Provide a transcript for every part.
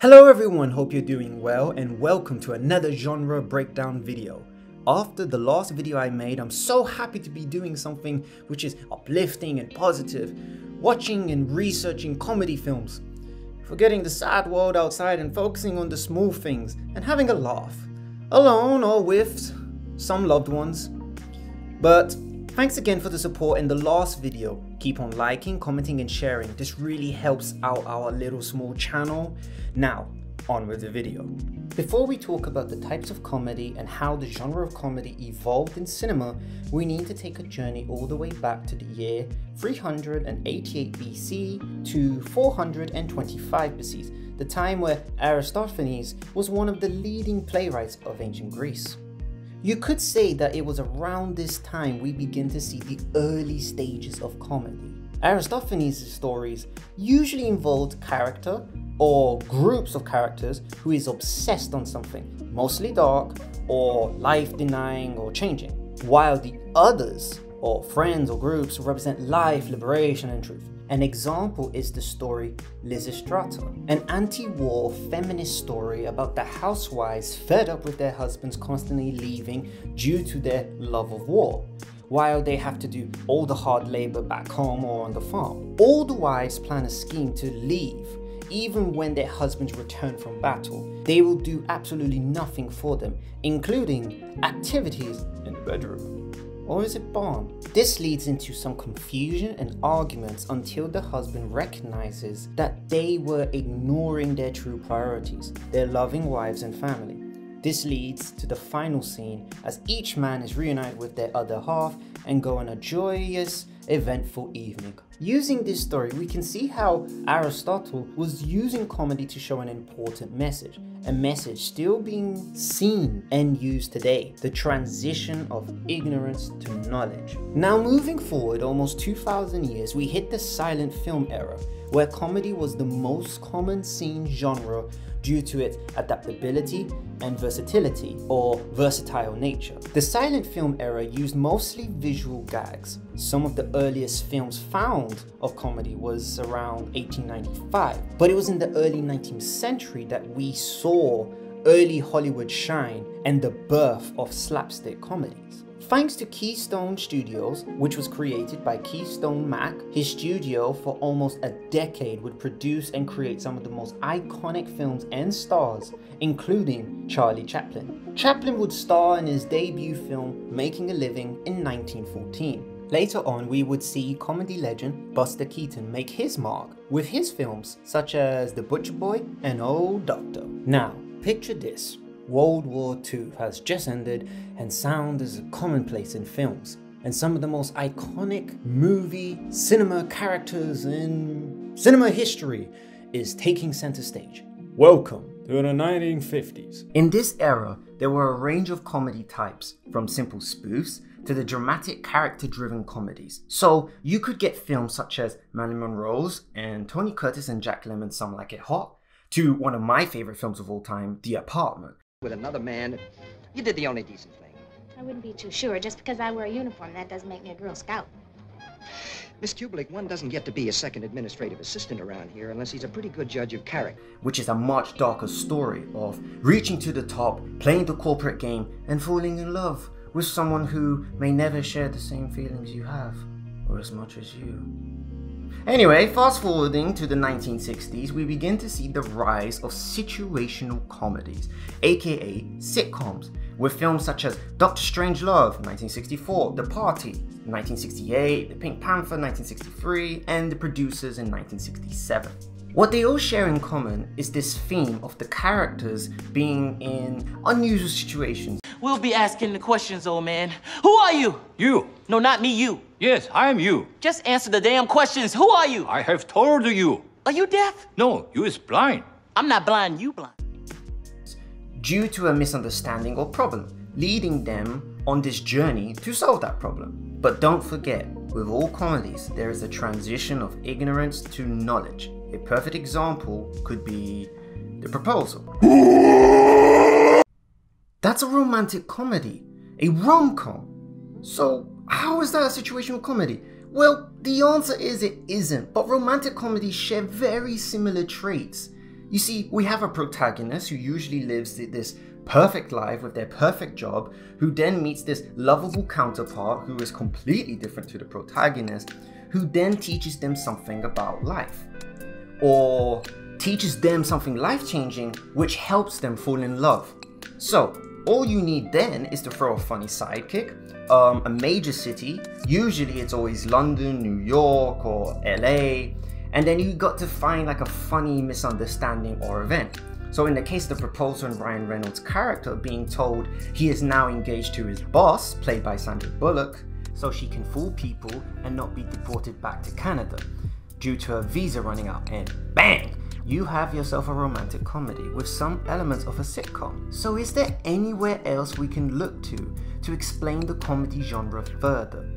Hello everyone, hope you're doing well and welcome to another genre breakdown video. After the last video I made, I'm so happy to be doing something which is uplifting and positive, watching and researching comedy films, forgetting the sad world outside and focusing on the small things and having a laugh, alone or with some loved ones. But Thanks again for the support in the last video. Keep on liking, commenting and sharing. This really helps out our little small channel. Now, on with the video. Before we talk about the types of comedy and how the genre of comedy evolved in cinema, we need to take a journey all the way back to the year 388 BC to 425 BC, the time where Aristophanes was one of the leading playwrights of ancient Greece. You could say that it was around this time we begin to see the early stages of comedy. Aristophanes' stories usually involved character or groups of characters who is obsessed on something, mostly dark or life denying or changing, while the others or friends or groups represent life, liberation, and truth. An example is the story Lysistrata, an anti-war feminist story about the housewives fed up with their husbands constantly leaving due to their love of war, while they have to do all the hard labor back home or on the farm. All the wives plan a scheme to leave, even when their husbands return from battle. They will do absolutely nothing for them, including activities in the bedroom or is it barn? This leads into some confusion and arguments until the husband recognizes that they were ignoring their true priorities, their loving wives and family. This leads to the final scene as each man is reunited with their other half and go on a joyous, eventful evening. Using this story, we can see how Aristotle was using comedy to show an important message, a message still being seen and used today the transition of ignorance to knowledge. Now, moving forward almost 2,000 years, we hit the silent film era where comedy was the most common seen genre due to its adaptability and versatility, or versatile nature. The silent film era used mostly visual gags. Some of the earliest films found of comedy was around 1895, but it was in the early 19th century that we saw early Hollywood shine and the birth of slapstick comedies. Thanks to Keystone Studios, which was created by Keystone Mac, his studio for almost a decade would produce and create some of the most iconic films and stars, including Charlie Chaplin. Chaplin would star in his debut film Making a Living in 1914. Later on, we would see comedy legend Buster Keaton make his mark with his films such as The Butcher Boy and Old Doctor. Now, picture this. World War II has just ended and sound is commonplace in films. And some of the most iconic movie cinema characters in cinema history is taking center stage. Welcome to the 1950s. In this era, there were a range of comedy types, from simple spoofs to the dramatic character driven comedies. So you could get films such as Marilyn Monroe's and Tony Curtis and Jack Lemmon's Some Like It Hot, to one of my favorite films of all time, The Apartment, with another man, you did the only decent thing. I wouldn't be too sure. Just because I wear a uniform, that doesn't make me a Girl Scout. Miss Kubelik, one doesn't get to be a second administrative assistant around here unless he's a pretty good judge of character. Which is a much darker story of reaching to the top, playing the corporate game, and falling in love with someone who may never share the same feelings you have, or as much as you. Anyway, fast forwarding to the 1960s, we begin to see the rise of situational comedies, aka sitcoms, with films such as Doctor Strangelove 1964, The Party 1968, The Pink Panther 1963, and The Producers in 1967. What they all share in common is this theme of the characters being in unusual situations. We'll be asking the questions, old man. Who are you? You. No, not me, you. Yes, I am you. Just answer the damn questions. Who are you? I have told you. Are you deaf? No, you is blind. I'm not blind, you blind. Due to a misunderstanding or problem, leading them on this journey to solve that problem. But don't forget, with all comedies, there is a transition of ignorance to knowledge. A perfect example could be The Proposal. That's a romantic comedy, a rom-com. So how is that a situational comedy? Well, the answer is it isn't, but romantic comedies share very similar traits. You see, we have a protagonist who usually lives this perfect life with their perfect job, who then meets this lovable counterpart who is completely different to the protagonist, who then teaches them something about life. Or teaches them something life changing, which helps them fall in love. So, all you need then is to throw a funny sidekick, um, a major city, usually it's always London, New York, or LA, and then you got to find like a funny misunderstanding or event. So in the case of the proposal and Ryan Reynolds' character being told he is now engaged to his boss, played by Sandra Bullock, so she can fool people and not be deported back to Canada due to her visa running out and bang! You have yourself a romantic comedy with some elements of a sitcom. So is there anywhere else we can look to to explain the comedy genre further?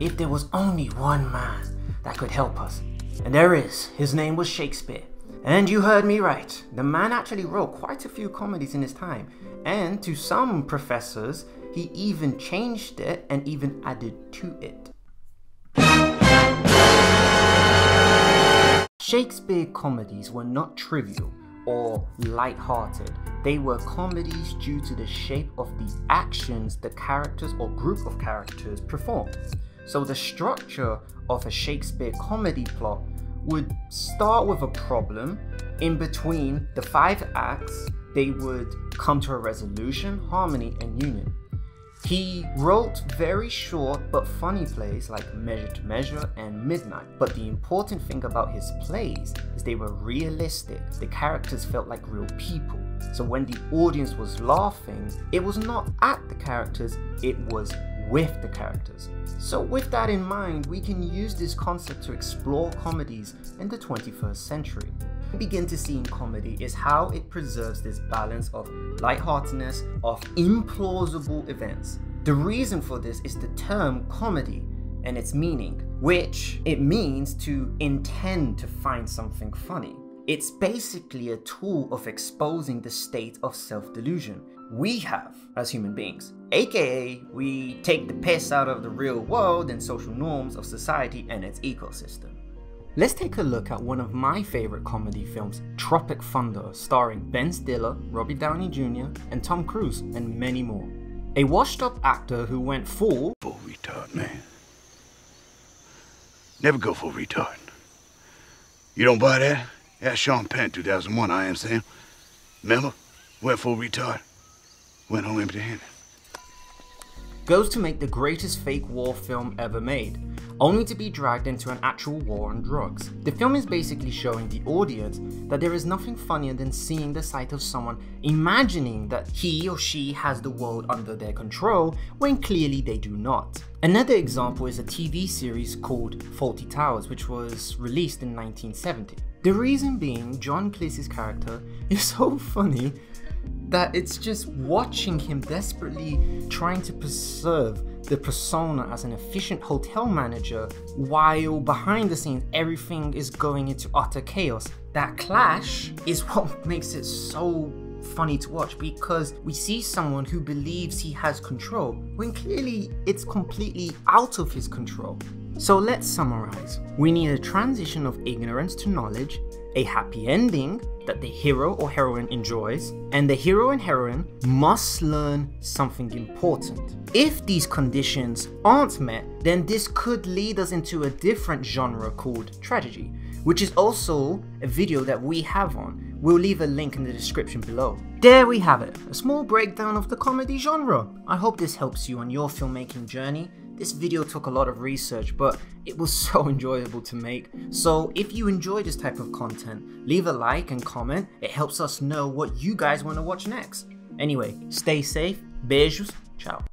If there was only one man that could help us, and there is, his name was Shakespeare. And you heard me right. The man actually wrote quite a few comedies in his time, and to some professors, he even changed it and even added to it. Shakespeare comedies were not trivial or light-hearted. They were comedies due to the shape of the actions the characters or group of characters performed. So the structure of a Shakespeare comedy plot would start with a problem. In between the five acts, they would come to a resolution, harmony, and union. He wrote very short but funny plays like Measure to Measure and Midnight. But the important thing about his plays is they were realistic. The characters felt like real people. So when the audience was laughing, it was not at the characters, it was with the characters. So with that in mind, we can use this concept to explore comedies in the 21st century. Begin to see in comedy is how it preserves this balance of lightheartedness, of implausible events. The reason for this is the term comedy and its meaning, which it means to intend to find something funny. It's basically a tool of exposing the state of self-delusion we have as human beings. AKA, we take the piss out of the real world and social norms of society and its ecosystem. Let's take a look at one of my favorite comedy films, Tropic Thunder, starring Ben Stiller, Robbie Downey Jr., and Tom Cruise, and many more. A washed up actor who went full. Full retard, man. Never go full retard. You don't buy that? That's Sean Penn, 2001, I am Sam. Remember? Went full retard. Went home empty handed. Goes to make the greatest fake war film ever made, only to be dragged into an actual war on drugs. The film is basically showing the audience that there is nothing funnier than seeing the sight of someone imagining that he or she has the world under their control when clearly they do not. Another example is a TV series called Fawlty Towers, which was released in 1970. The reason being, John Cleese's character is so funny that it's just watching him desperately trying to preserve the persona as an efficient hotel manager while behind the scenes everything is going into utter chaos. That clash is what makes it so funny to watch because we see someone who believes he has control when clearly it's completely out of his control. So let's summarize. We need a transition of ignorance to knowledge, a happy ending that the hero or heroine enjoys, and the hero and heroine must learn something important. If these conditions aren't met, then this could lead us into a different genre called tragedy, which is also a video that we have on. We'll leave a link in the description below. There we have it, a small breakdown of the comedy genre. I hope this helps you on your filmmaking journey this video took a lot of research, but it was so enjoyable to make. So if you enjoy this type of content, leave a like and comment. It helps us know what you guys want to watch next. Anyway, stay safe. Beijos. Ciao.